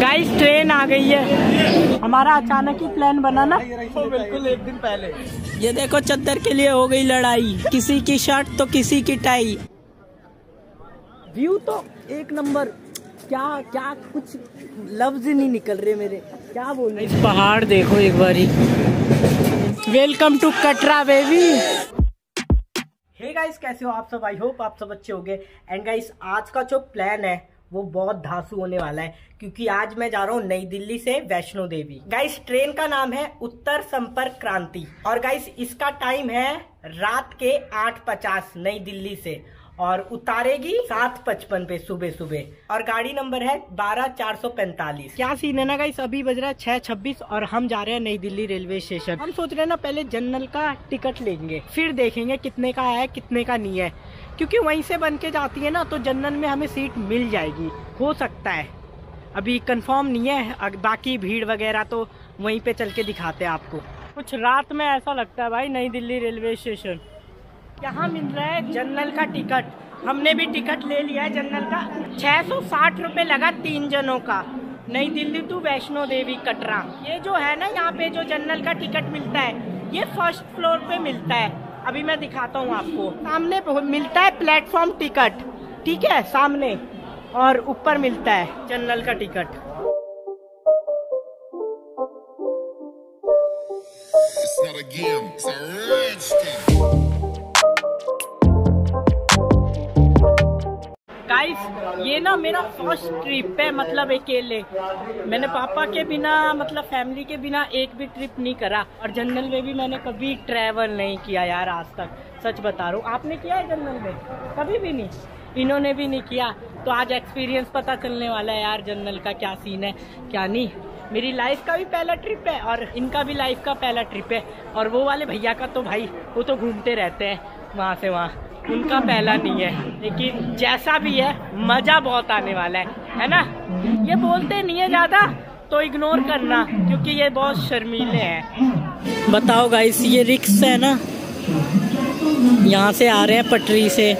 Guys train आ गई है। हमारा अचानक ही प्लान बना ना। तो बिल्कुल एक दिन पहले ये देखो चद्दर के लिए हो गई लड़ाई। किसी की शर्ट तो किसी की टाई। व्यू तो एक नंबर क्या क्या कुछ लफ्ज ही नहीं निकल रहे मेरे। क्या बोल? इस पहाड़ देखो एक बारी। Welcome to Katra baby hey guys कैसे हो आप सब? आई होप आप सब अच्छे होंगे। एंड गाइस आज का जो प्लान है वो बहुत धांसू होने वाला है, क्योंकि आज मैं जा रहा हूँ नई दिल्ली से वैष्णो देवी। गाइस ट्रेन का नाम है उत्तर संपर्क क्रांति। और गाइस इसका टाइम है रात के आठ पचास नई दिल्ली से। और उतारेगी सात पचपन पे सुबह सुबह। और गाड़ी नंबर है बारह चार सौ पैंतालीस। क्या सीन है ना गाइस अभी बज रहा है छह छब्बीस और हम जा रहे हैं नई दिल्ली रेलवे स्टेशन। हम सोच रहे हैं ना पहले जनरल का टिकट लेंगे फिर देखेंगे कितने का है कितने का नहीं है। क्योंकि वहीं से बन के जाती है ना तो जनरल में हमें सीट मिल जाएगी। हो सकता है। अभी कंफर्म नहीं है बाकी भीड़ वगैरह तो वहीं पे चल के दिखाते हैं आपको। कुछ रात में ऐसा लगता है भाई नई दिल्ली रेलवे स्टेशन। यहाँ मिल रहा है जनरल का टिकट। हमने भी टिकट ले लिया है जनरल का। छह सौ साठ रुपए लगा तीन जनों का। नई दिल्ली टू वैष्णो देवी कटरा। ये जो है ना यहाँ पे जो जनरल का टिकट मिलता है ये फ़र्स्ट फ्लोर पे मिलता है। अभी मैं दिखाता हूँ आपको। सामने मिलता है प्लेटफॉर्म टिकट। ठीक है सामने। और ऊपर मिलता है जनरल का ticket. It's not a game, it's a rich thing. Guys ये ना मेरा फ़र्स्ट ट्रिप है मतलब अकेले। मैंने पापा के बिना मतलब फैमिली के बिना एक भी ट्रिप नहीं करा। और जनरल में भी मैंने कभी ट्रैवल नहीं किया यार आज तक, सच बता रहा हूँ। आपने किया है जनरल में? कभी भी नहीं। इन्होंने भी नहीं किया। तो आज एक्सपीरियंस पता चलने वाला है यार जनरल का क्या सीन है, क्या नहीं। मेरी लाइफ का भी पहला ट्रिप है और इनका भी लाइफ का पहला ट्रिप है। और वो वाले भैया का तो भाई, वो तो घूमते रहते हैं, वहाँ से वहाँ। उनका पहला नहीं है। लेकिन जैसा भी है, मज़ा बहुत आने वाला है। है ना? ये बोलते नहीं है ज़्यादा तो इग्नोर करना, क्योंकि ये बहुत शर्मीले हैं। बताओ गाइस ये रिक्स है ना? यहाँ से आ रहे हैं पटरी से।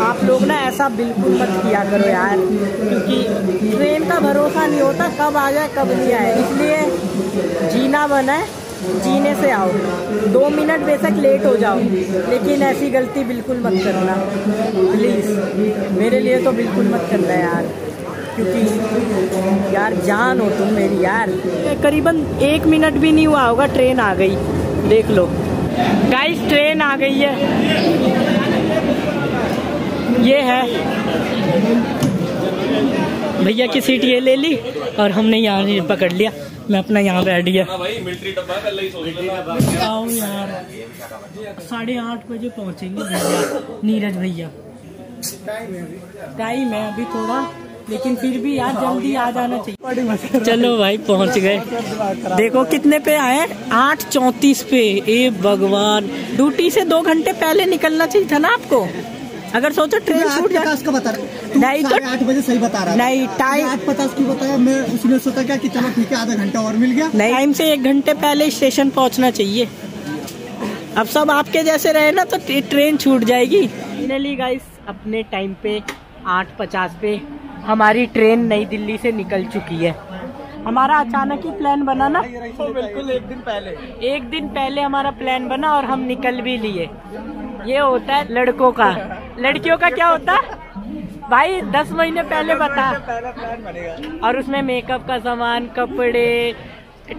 आप लोग ना ऐसा बिल्कुल मत किया करो यार, क्योंकि ट्रेन का भरोसा नहीं होता कब आ जाए, कब नहीं आए। इसलिए जीना बना है। जीने से आओ। दो मिनट बेशक लेट हो जाओ, लेकिन ऐसी गलती बिल्कुल मत करना। प्लीज़ मेरे लिए तो बिल्कुल मत करना यार, क्योंकि यार जान हो तुम मेरी यार। करीबन एक मिनट भी नहीं हुआ होगा ट्रेन आ गई। देख लो। गाइस ट्रेन आ गई है। ये है। भैया की सीट ये ले ली और हमने यहाँ पकड़ लिया। मैं अपना यहाँ बैठ गया। आओ यार। साढ़े आठ बजे पहुँचेंगे भैया, नीरज भैया। टाइम है अभी थोड़ा, लेकिन फिर भी यार जल्दी आ जाना चाहिए। चलो भाई, पहुँच गए। देखो कितने पे आए आठ चौतीस पे। ए भगवान। ड्यूटी से दो घंटे पहले निकलना चाहिए था ना आपको? अगर सोचो ट्रेन छूट का बता रहा नहीं तो आठ बजे सही बता रहा नहीं टाइम आठ पचास की बताया? मैं उसने सोचा क्या कि चलो ठीक है आधा घंटा और मिल गया। नहीं टाइम से एक घंटे पहले स्टेशन पहुँचना चाहिए। अब सब आपके जैसे रहे ना तो ट्रेन छूट जाएगी। फाइनली गाइस अपने टाइम पे आठ पचास पे हमारी ट्रेन नई दिल्ली से निकल चुकी है। हमारा अचानक ही प्लान बना ना। तो बिल्कुल एक दिन पहले एक दिन पहले हमारा प्लान बना और हम निकल भी लिए। ये होता है लड़कों का। लड़कियों का क्या होता? भाई दस महीने पहले बता। और उसमें मेकअप का सामान कपड़े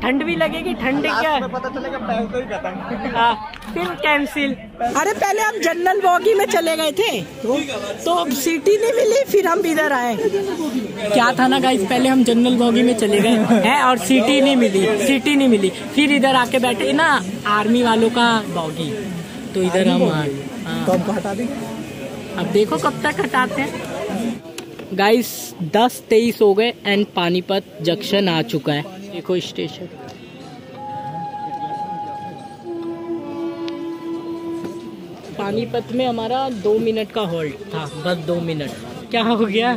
ठंड भी लगेगी? ठंड क्या? पता चलेगा पैसे ही खत्म। हाँ फिर कैंसिल अरे पहले हम जनरल बॉगी में चले गए थे। तो, तो सीटी नहीं मिली फिर हम इधर आए। क्या था ना गाइस पहले हम जनरल बॉगी में चले गए। हैं और सीटी नहीं मिली सीटी नहीं मिली। फिर इधर आके बैठे ना आर्मी वालों का बॉगी तो इधर हम आए। तो हमको हटा देंगे अब देखो कब तक हटाते हैं। गाइस दस तेईस हो गए एंड पानीपत जंक्शन आ चुका है। देखो स्टेशन पानीपत में हमारा दो मिनट का होल्ड था बस दो मिनट। क्या हो गया?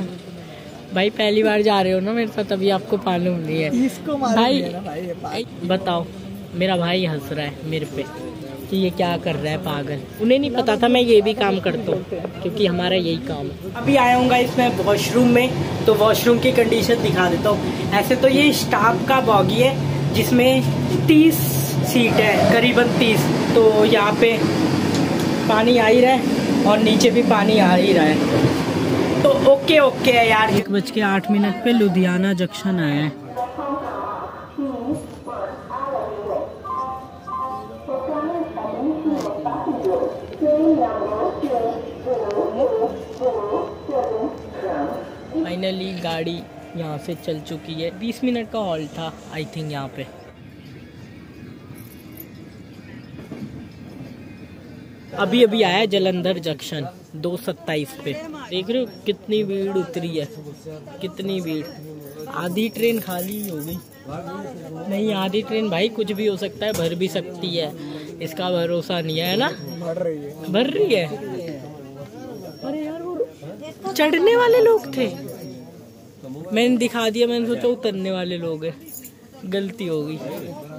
भाई पहली बार जा रहे हो ना मेरे साथ अभी आपको मालूम नहीं है। इसको भाई, भाई, भाई बताओ मेरा भाई हंस रहा है मेरे पे। कि ये क्या कर रहा है पागल। उन्हें नहीं पता था मैं ये भी काम करता हूँ क्योंकि हमारा यही काम है। अभी आया हूँ इसमें वॉशरूम में तो वॉशरूम की कंडीशन दिखा देता हूँ। ऐसे तो ये स्टाफ का बॉगी है जिसमें तीस सीट है करीबन तीस। तो यहाँ पे पानी आ ही रहा है और नीचे भी पानी आ ही रहा है। तो ओके ओके है यार। एक बज के आठ मिनट पे लुधियाना जंक्शन आया है। फाइनली गाड़ी यहाँ से चल चुकी है। 20 मिनट का हॉल्ट था आई थिंक यहाँ पे। अभी अभी आया जलंधर जंक्शन दो सत्ताईस पे। देख रहे हो कितनी भीड़ उतरी है कितनी भीड़। आधी ट्रेन खाली हो गई। नहीं आधी ट्रेन भाई कुछ भी हो सकता है भर भी सकती है। इसका भरोसा नहीं है ना? भर रही है। भर रही है? अरे यार वो चढ़ने वाले लोग थे। मैंने दिखा दिया, मैंने सोचा उतरने वाले लोग हैं। गलती हो गई।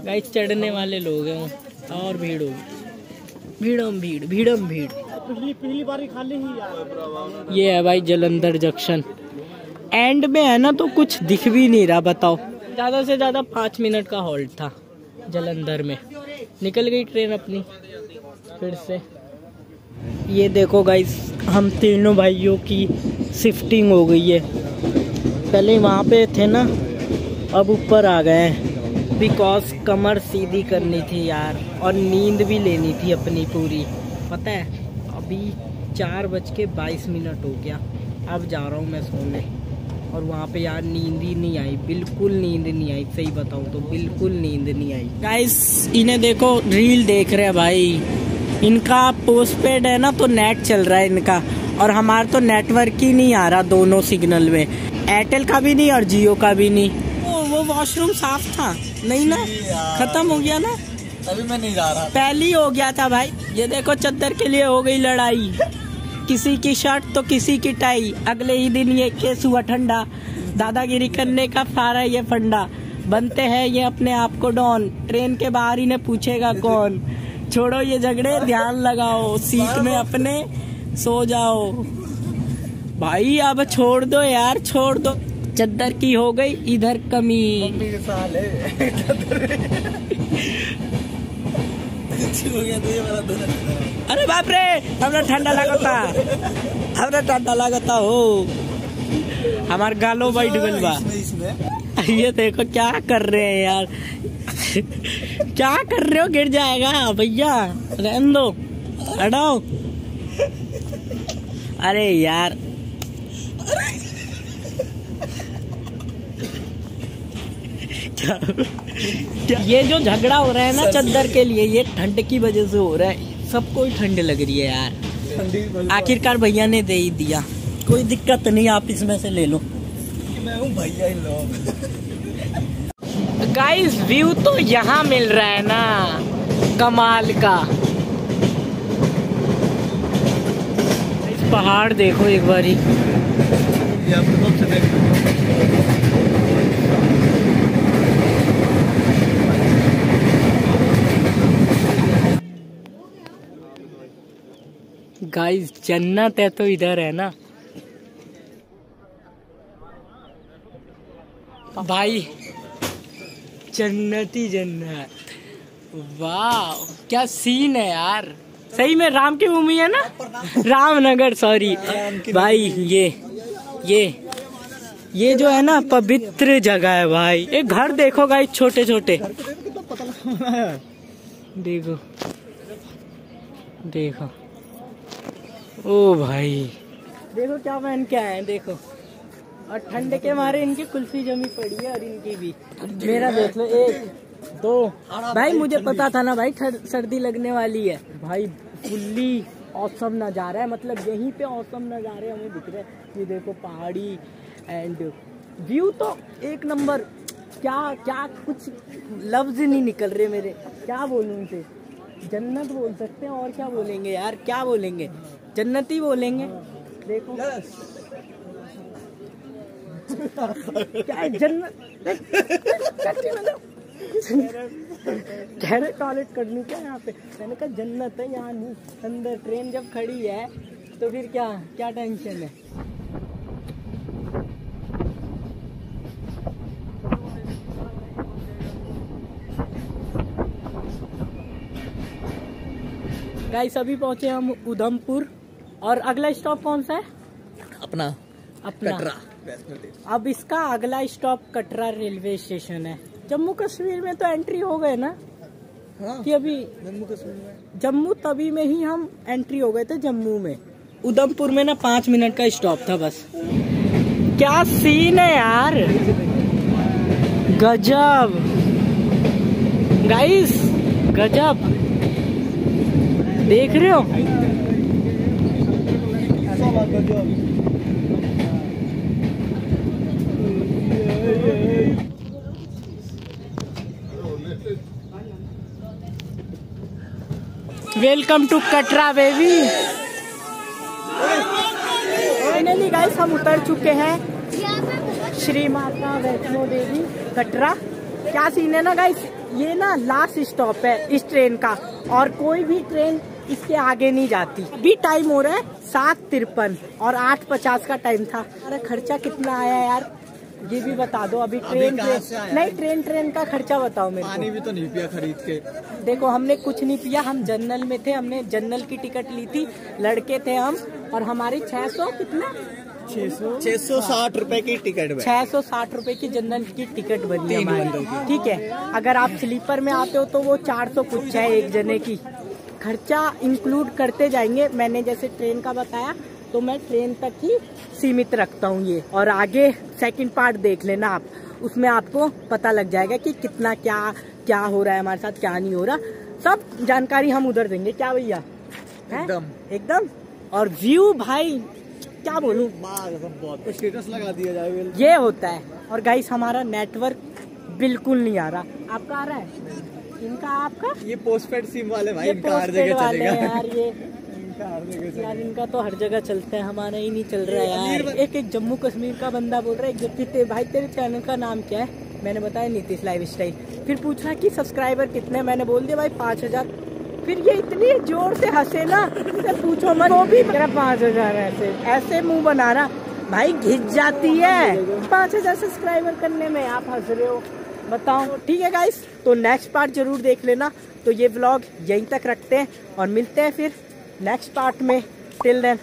गाइस चढ़ने वाले लोग हैं और भीड़ होगी। भीड़म भीड़ भीड़म भीड़। पिछली पिछली बार खाली ही ये है भाई जलंधर जंक्शन। एंड में है ना तो कुछ दिख भी नहीं रहा, बताओ। ज़्यादा से ज़्यादा पाँच मिनट का हॉल्ट था जलंधर में। निकल गई ट्रेन अपनी, फिर से। ये देखो गाइस हम तीनों भाइयों की शिफ्टिंग हो गई है। पहले वहाँ पे थे ना, अब ऊपर आ गए बिकॉज़ कमर सीधी करनी थी यार, और नींद भी लेनी थी अपनी पूरी। पता है, अभी चार बज के बाईस मिनट हो गया। अब जा रहा हूँ मैं सोने। और वहाँ पे यार नींद ही नहीं आई, बिल्कुल नींद नहीं आई, सही बताऊँ तो बिल्कुल नींद नहीं आई। गाइस इन्हें देखो रील देख रहे हैं भाई। इनका पोस्ट पेड है ना तो नेट चल रहा है इनका। और हमारा तो नेटवर्क ही नहीं आ रहा दोनों सिग्नल में। एयरटेल का भी नहीं और जियो का भी नहीं। ओ, वो वॉशरूम साफ़ था। नहीं ना? खत्म हो गया ना? तभी मैं नहीं जा रहा पहले ही हो गया था भाई। ये देखो चद्दर के लिए हो गई लड़ाई। किसी की शर्ट तो किसी की टाई। अगले ही दिन ये केस हुआ ठंडा। दादागिरी करने का सारा ये फंडा। बनते हैं ये अपने आप को डॉन। ट्रेन के बाहर इन्हें पूछेगा कौन। छोड़ो ये झगड़े ध्यान लगाओ। सीट में अपने सो जाओ। भाई अब छोड़ दो यार छोड़ दो। चद्दर की हो गई इधर कमी। अरे बाप रे हमरा ठंडा लागता हमरा ठंडा लागता हो। हमार गालो बैठ गल बा। ये देखो क्या कर रहे हैं यार। क्या कर रहे हो? गिर जाएगा। भैया रहन दो। हटाओ अरे यार ये जो झगड़ा हो रहा है ना चद्दर के लिए ये ठंड की वजह से हो रहा है। सबको ही ठंड लग रही है यार। आखिरकार भैया ने दे ही दिया। कोई दिक्कत नहीं आप इसमें से ले लो। मैं हूँ भैया लोग गाइस व्यू तो यहाँ मिल रहा है ना कमाल का। इस पहाड़ देखो एक बारी। गाइस जन्नत है तो इधर है ना। भाई जन्नती जन्नत वाह क्या सीन है यार। सही में राम की भूमि है ना? रामनगर सॉरी भाई ये ये ये जो है ना पवित्र जगह है भाई। एक घर देखो गाइस छोटे छोटे देखो। देखो। ओ भाई। देखो क्या पहन के आए देखो। और ठंड के मारे इनकी कुल्फी जमी पड़ी है और इनकी भी। मेरा देख लो, एक, दो। भाई, मुझे पता था ना भाई सर्दी लगने वाली है। भाई, फुल्ली। औसम नज़ारा है मतलब यहीं पे औसम नज़ारे हमें दिख रहे हैं ये देखो पहाड़ी एंड व्यू तो एक नंबर क्या क्या कुछ लफ्ज नहीं निकल रहे मेरे क्या बोलूँ उनसे जन्नत बोल सकते हैं और क्या बोलेंगे यार क्या बोलेंगे जन्नती बोलेंगे देखो क्या जन्नत कह रहे टॉयलेट करनी क्या यहाँ पे? मैंने कहा जन्नत है यहाँ नहीं अंदर ट्रेन जब खड़ी है तो फिर क्या क्या टेंशन है? गाइस अभी पहुँचे हम उधमपुर और अगला स्टॉप कौन सा है? अपना अपना। कटरा अब इसका अगला स्टॉप कटरा रेलवे स्टेशन है। जम्मू कश्मीर में तो एंट्री हो गए ना? हाँ। कि अभी जम्मू कश्मीर में। जम्मू तभी में ही हम एंट्री हो गए थे जम्मू में। उधमपुर में ना पाँच मिनट का स्टॉप था बस। क्या सीन है यार? गजब। गाइस गजब। देख रहे हो ऐसा बात कर जो welcome to Katra baby finally guys हम उतर चुके हैं श्री माता वैष्णो देवी कटरा। क्या सीन है ना गाइस ये ना लास्ट स्टॉप है इस ट्रेन का और कोई भी ट्रेन इसके आगे नहीं जाती। अभी टाइम हो रहा है सात तिरपन और आठ पचास का टाइम था। अरे, खर्चा कितना आया यार? ये भी बता दो अभी ट्रेन ट्रेन से? नहीं ट्रेन ट्रेन का खर्चा बताओ मेरे को। पानी भी तो नहीं पिया खरीद के। देखो हमने कुछ नहीं पिया हम जनरल में थे हमने जनरल की टिकट ली थी लड़के थे हम और हमारी 600 कितना? छह सौ साठ रूपए की टिकट छह सौ साठ रूपए की जनरल की टिकट बनी है हमारी। ठीक है अगर आप स्लीपर में आते हो तो वो चार सौ कुछ है एक जने की। खर्चा इंक्लूड करते जाएँगे। मैंने जैसे ट्रेन का बताया तो मैं ट्रेन तक ही सीमित रखता हूँ ये। और आगे सेकंड पार्ट देख लेना आप। उसमें आपको पता लग जाएगा कि कितना क्या क्या हो रहा है हमारे साथ क्या नहीं हो रहा। सब जानकारी हम उधर देंगे। क्या भैया? एकदम। एकदम? और व्यू भाई क्या बोलूँ? बहुत स्टेटस लगा दिया जाए ये होता है। और गाइस हमारा नेटवर्क बिल्कुल नहीं आ रहा। आपका आ रहा है? इनका आपका? ये पोस्टपेड सिम वाले भाई ये इनका हर जगह वाले चलेगा। यार ये। यार इनका तो हर जगह चलता है हमारा ही नहीं चल रहा है यार। एक एक जम्मू कश्मीर का बंदा बोल रहा है जबकि ते, भाई तेरे चैनल का नाम क्या है? मैंने बताया नीतीश लाइफ स्टाइल फिर पूछ कि सब्सक्राइबर कितने मैंने बोल दिया भाई पाँच हज़ार। फिर ये इतनी ज़ोर से हंसे ना पूछो मत। वो भी मेरा पाँच हज़ार ऐसे। ऐसे मुँह बना रहा। भाई घिस जाती है। पाँच हज़ार सब्सक्राइबर करने में आप हंस रहे हो। बताओ। ठीक है गाइस तो नेक्स्ट पार्ट ज़रूर देख लेना। तो ये व्लॉग यहीं तक रखते हैं और मिलते हैं फिर। नेक्स्ट पार्ट में टिल देन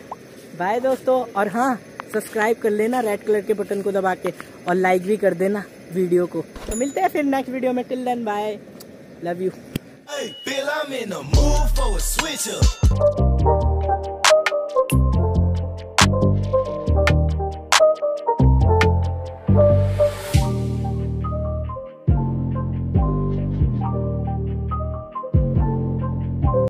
बाय दोस्तों और हाँ सब्सक्राइब कर लेना रेड कलर के बटन को दबा के और लाइक भी कर देना वीडियो को तो मिलते हैं फिर नेक्स्ट वीडियो में till then bye love you Hey, Bill, I'm in the mood for a switch up.